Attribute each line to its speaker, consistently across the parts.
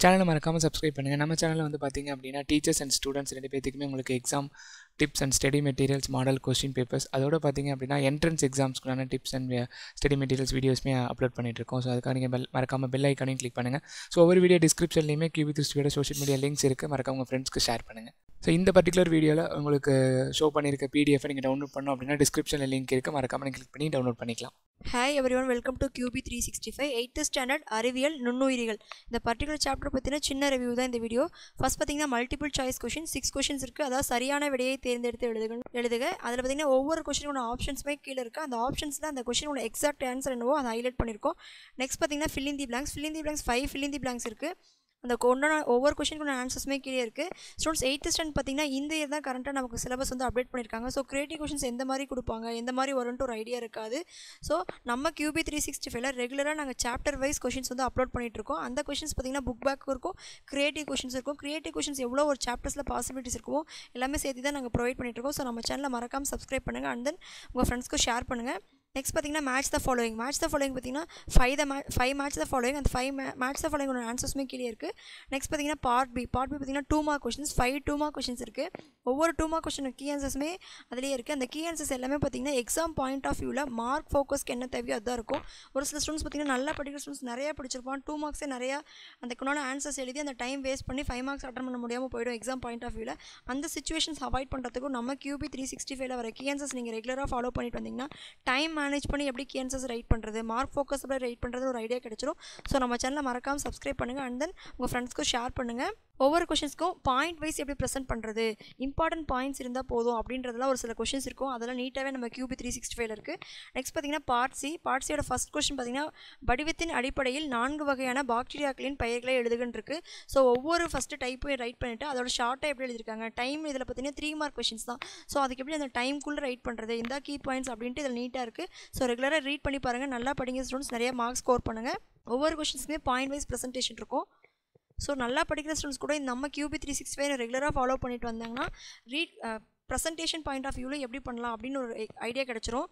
Speaker 1: சேனலை மறக்காமல் சப்ஸ்கிரைப் பண்ணுங்கள் நம்ம சேனலில் வந்து பார்த்தீங்க அப்படின்னா டீச்சர்ஸ் அண்ட் ஸ்டூடெண்ட்ஸ் ரெண்டு பேத்துக்குமே உங்களுக்கு exam tips and study materials model question papers அதோட பார்த்தீங்க அப்படின்னா என்ட்ரன்ஸ் எக்ஸாம்ஸ்க்குள்ளான டிப்ஸ் அண்ட் ஸ்டடி மெட்டீரியல்ஸ் வீடியோஸ்மே அப்லோட் பண்ணிட்டு இருக்கோம் ஸோ அதுக்காக நீங்கள் பெல் மறக்காமல் பெல் ஐக்கானையும் கிளிக் பண்ணுங்கள் ஸோ ஒவ்வொரு வீடியோ டிஸ்கிரிப்ஷன்லையுமே கியூபி திருஷ்டியோட சோஷியல் மீடியா லிங்க்ஸ் இருக்குது மறக்காம உங்கள் ஃப்ரெண்ட்ஸ்க்கு ஷேர் பண்ணுங்கள் ஸோ இந்த பர்டிகுலர் வீடியோவில் உங்களுக்கு ஷோ பண்ணியிருக்க பிடிஎஃப் நீங்கள் டவுன்லோட் பண்ணோம் அப்படின்னா டிஸ்கிரிப்ஷனில் லிங்க் இருக்குது மறக்காமல் நீங்கள் கிளிக் பண்ணி டவுன்லோட் பண்ணிக்கலாம்.
Speaker 2: Hi everyone welcome to QB three sixty five eighth standard அறிவியல் நுண்ணுயிரிகள். இந்த பர்டிகுலர் சாப்டர் பற்றின சின்ன ரிவ்யூ தான் இந்த வீடியோ ஃபஸ்ட் பார்த்தீங்கன்னா multiple choice question six questions இருக்குது அதாவது சரியான விடையை தேர்ந்தெடுத்து எழுதுக எழுதுக. அதில் பார்த்தீங்கன்னா ஒவ்வொரு கொஷினோட ஆப்ஷன்ஸுமே கீழே இருக்குது அந்த ஆப்ஷன்ஸில் அந்த கொஷினோட எக்ஸாக்ட் ஆன்சர் என்னவோ அதை ஹைலைட் பண்ணியிருக்கோம் நெக்ஸ்ட் பார்த்தீங்கன்னா fill in the blanks filling the blanks five fill in the blanks இருக்குது அந்த கொண்டான ஒவ்வொரு கொஷினுக்கான ஆன்சர்ஸுமே கீழே இருக்குது ஸ்டூடெண்ட்ஸ் எயித்து ஸ்டாண்ட் பார்த்தீங்கன்னா இந்த இயர் தான் கரண்ட்டாக நமக்கு சிலபஸ் வந்து அப்டேட் பண்ணியிருக்காங்க. ஸோ கிரியேட்டிவ் கொஷின்ஸ் எந்த மாதிரி கொடுப்பாங்க? எந்த மாதிரி வரும்ன்ட்டு ஒரு ஐடியா இருக்காது. ஸோ நம்ம கியூபி த்ரீ சிக்ஸ்டி ஃபைவ்ல ரெகுலராக நாங்கள் சாப்டர் வைஸ் கொஷின்ஸ் வந்து அப்லோட் பண்ணிட்டுருக்கோம். அந்த கொஷின்ஸ் பார்த்தீங்கன்னா புக் பேக் இருக்கும் கிரியேட்டிவ் கொஷின்ஸ் இருக்கும். கிரியேட்டிவ் கொஷின்ஸ் எவ்வளோ ஒரு சாப்டர்ஸில் பாசிபிலிட்டிஸ் இருக்குமோ எல்லாமே சேர்த்து தான் நாங்கள் ப்ரொவைட் பண்ணிட்டுருக்கோம். ஸோ நம்ம சேனலை மறக்காமல் சப்ஸ்கிரைப் பண்ணுங்கள் அண்ட் தென் உங்கள் ஃப்ரெண்ட்ஸ்க்கு ஷேர் பண்ணுங்கள் நெக்ஸ்ட் பார்த்தீங்கன்னா match the following match the following பார்த்தீங்கன்னா five the May five match the following அந்த five May match the following ஆன்சர்ஸுமே கீழே இருக்குது நெக்ஸ்ட் பார்த்தீங்கன்னா பார்ட் பி பார்ட் பி பார்த்தீங்கன்னா two mark questions five two mark questions இருக்குது ஒவ்வொரு டூ மார்க் கொஷின் கீ ஆன்சர்ஸுமே அதிலே இருக்குது அந்த கீ ஆன்சர்ஸ் எல்லாமே பார்த்தீங்கன்னா எக்ஸாம் பாயிண்ட் ஆஃப் வியூவில் மார்க் ஃபோக்கஸ்க்கு என்ன தேவையோ அதுதான் இருக்கும். ஒரு சில ஸ்டூடெண்ட்ஸ் பார்த்தீங்கன்னா நல்லா படிக்கிற ஸ்டூடெண்ட்ஸ் நிறையா படிச்சிருப்பான் டூ மார்க்ஸே நிறையா அந்த குணான ஆன்சர்ஸ் எழுதி அந்த டைம் வேஸ்ட் பண்ணி ஃபைவ் மார்க்ஸ் அட்டன் பண்ண முடியாமல் போயிடும் எக்ஸாம் பாயிண்ட் ஆஃப் வியூவில் அந்த சுச்சுவேஷன்ஸ் அவாய்ட் பண்ணுறதுக்கும் நம்ம கியூபி த்ரீ சிக்ஸ்டி ஃபைவ்ல வர கீ ஆன்சர்ஸ் நீங்கள் ரெகுலராக ஃபாலோ பண்ணிட்டு வந்தீங்கன்னா டைம் மேனேஜ் பண்ணி எப்படி கேன்சஸ் ரைட் பண்ணுறது மார்க் ஃபோக்கஸ் எப்படி ரைட் பண்ணுறது ஒரு ஐடியா கிடச்சிரும். ஸோ நம்ம சேனலை மறக்காமல் சப்ஸ்கிரைப் பண்ணுங்கள் அண்ட் தென் உங்கள் ஃப்ரெண்ட்ஸ்க்கும் ஷேர் பண்ணுங்கள் ஒவ்வொரு கொஷின்ஸ்க்கும் பாயிண்ட் வைஸ் எப்படி ப்ரெசென்ட் பண்ணுறது இம்பார்ட்டன்ட் பாயிண்ட்ஸ் இருந்தால் போதும் அப்படின்றதுலாம் ஒரு சில கொஷின்ஸ் இருக்கும். அதெல்லாம் நீட்டாகவே நம்ம கியூபி த்ரீ சிக்ஸ்டி ஃபைவ்ல இருக்குது நெக்ஸ்ட் பார்த்தீங்கன்னா பார்ட் சி பார்ட் சியோட ஃபஸ்ட் கொஷின் பார்த்தீங்கன்னா வடிவத்தின் அடிப்படையில் நான்கு வகையான பாக்டீரியாக்களின் பெயர்களை எழுதுகின்றிருக்கு. இருக்குது ஸோ ஒவ்வொரு ஃபஸ்ட்டு டைப்பையும் ரைட் பண்ணிவிட்டு அதோட ஷார்ட்டாக எப்படி எழுதியிருக்காங்க? டைம் இதில் பார்த்தீங்கன்னா த்ரீ மார்க் கொஷின்ஸ் தான். ஸோ அதுக்கு எப்படி அந்த டைம்குள்ளே ரைட் பண்ணுறது இந்த கீ பாயிண்ட்ஸ் அப்படின்ட்டு இதில் நீட்டாக இருக்குது ஸோ ரெகுலராக ரீட் பண்ணி பாருங்கள் நல்லா படிங்க ஸ்டூடெண்ட்ஸ் நிறைய மார்க்ஸ் ஸ்கோர் பண்ணுங்கள் ஒவ்வொரு கொஷின்ஸுக்குமே பாயிண்ட் வைஸ் ப்ரெசன்டேஷன் இருக்கும். ஸோ நல்லா படிக்கிற ஸ்டூடெண்ட்ஸ் கூட இந்த நம்ம கியூபி த்ரீ சிக்ஸ் ஃபைவ் ரெகுலராக ஃபாலோ பண்ணிட்டு வந்தாங்கன்னா ரீட் ப்ரெசன்டேஷன் பாயிண்ட் ஆஃப் வியூவில் எப்படி பண்ணலாம் அப்படின்னு ஒரு eh, ஐடியா கிடச்சிரும்.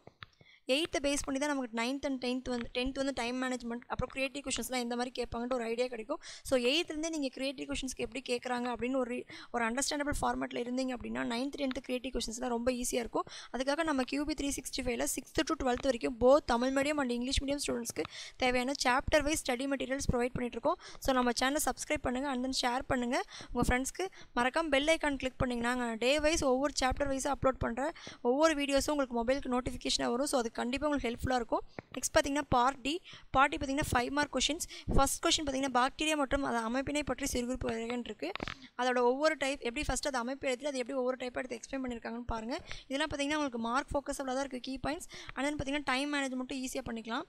Speaker 2: எயித்தை பேஸ் பண்ணி தான் நமக்கு நைன்த் அண்ட் டென்த் வந்து டென்த் வந்து டைம் மேனேஜ்மெண்ட் அப்புறம் கிரியேட்டிவ் கொஷின்ஸ்லாம் எந்த மாதிரி கேட்பாங்கன்ட்டு ஒரு ஐடியா கிடைக்கும். ஸோ எயித்துலேருந்தே நீங்கள் கிரியேட்டிவ் கொஷின்ஸ்க்கு எப்படி கேட்குறாங்க அப்படின்னு ஒரு ஒரு அண்டர்ஸ்டாண்டபிள் ஃபார்மேட்டில் இருந்தீங்க அப்படின்னா நைன்த் டென்த்து கிரியேட்டிவ் கொஷின்ஸ்லாம் ரொம்ப ஈஸியாக இருக்கும். அதுக்காக நம்ம கியூபி த்ரீ சிக்ஸ்டி ஃபைவ்ல சிக்ஸ்த்து டு டுவெல்த் வரைக்கும் போ Tamil medium and English medium ஸ்டூடெண்ட்ஸ்க்கு தேவையான chapter wise study materials provide பண்ணிட்டுருக்கோம் ஸோ நம்ம சேனலை சப்ஸ்கிரைப் பண்ணுங்கள் அண்ட் தென் ஷேர் பண்ணுங்கள் உங்கள் ஃப்ரெண்ட்ஸ்க்கு மறக்காம பெல் ஐக்கான் கிளிக் பண்ணிங்கன்னா நாங்கள் டே வைஸ் ஒவ்வொரு சாப்டர் வைஸாக அப்லோட் பண்ணுற ஒவ்வொரு வீடியோஸும் உங்களுக்கு மொபைலுக்கு நோட்டிஃபிகேஷனாக வரும். ஸோ அது கண்டிப்பாக உங்களுக்கு ஹெல்ப்ஃபுல்லாக இருக்கும். நெக்ஸ்ட் பார்த்தீங்கன்னா பார்ட் டி பார்ட் டி பார்த்தீங்கன்னா five mark questions first question பார்த்தீங்கன்னா பாக்டீரியா மற்றும் அது அமைப்பினை பற்றி சிறுகுறிப்பு வகைன்னு இருக்குது அதோட ஒவ்வொரு டைப் எப்படி ஃபஸ்ட் அது அமைப்பு எடுத்து அது எப்படி ஒவ்வொரு டைப்பாக எடுத்து எக்ஸ்பிளைன் பண்ணியிருக்காங்கன்னு பாருங்கள் இதெல்லாம் பார்த்தீங்கன்னா உங்களுக்கு மார்க் ஃபோக்கஸபிளாக தான் இருக்குது கீ பாயிண்ட்ஸ் அண்ட் தென் பார்த்தீங்கன்னா டைம் மேனேஜ்மெண்ட்டும் ஈஸியாக பண்ணிக்கலாம்.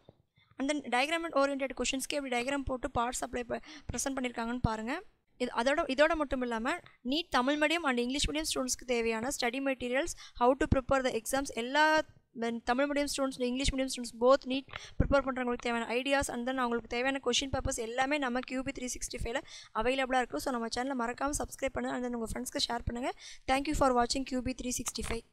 Speaker 2: அண்ட் தென் டயக்ராம் ஓரியன்ட் கொஷின்ஸ்க்கு எப்படி டயக்ராம் போட்டு பார்ட்ஸ் அப்ளை ப்ரெசென்ட் பண்ணியிருக்காங்கன்னு பாருங்கள் இது அதோட இதோட மட்டும் இல்லாமல் NEET Tamil medium and English medium ஸ்டூடெண்ட்ஸ்க்கு தேவையான study materials how to prepare the exams எல்லா Tamil medium students English medium students both NEET prepare பண்ணுறவங்களுக்கு தேவையான ஐடியாஸ் அண்ட் தென் அவங்களுக்கு தேவையான கொஷின் பேப்பர்ஸ் எல்லாமே நம்ம கியூபி த்ரீ சிக்ஸ்டி ஃபைவ்ல அவைலபிளாக இருக்கும் ஸோ நம்ம சேனலை மறக்காமல் சப்ஸ்கிரைப் பண்ணுங்கள் அண்ட் தென் உங்கள் ஃப்ரெண்ட்ஸ்க்கு ஷேர் பண்ணுங்கள் தேங்க்யூ ஃபார் வாட்சிங் கியூபி த்ரீ சிக்ஸ்டி ஃபைவ்